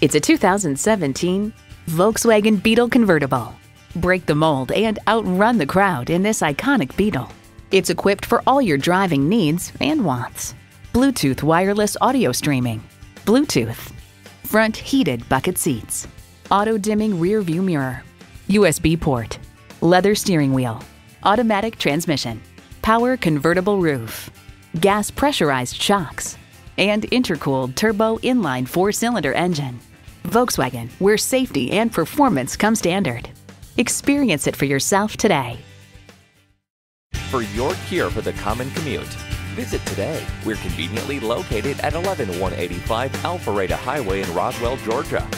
It's a 2017 Volkswagen Beetle convertible. Break the mold and outrun the crowd in this iconic Beetle. It's equipped for all your driving needs and wants. Bluetooth wireless audio streaming, Bluetooth, front heated bucket seats, auto dimming rear view mirror, USB port, leather steering wheel, automatic transmission, power convertible roof, gas pressurized shocks, and intercooled turbo inline four cylinder engine. Volkswagen, where safety and performance come standard. Experience it for yourself today. For your cure for the common commute, visit today. We're conveniently located at 11185 Alpharetta Highway in Roswell, Georgia.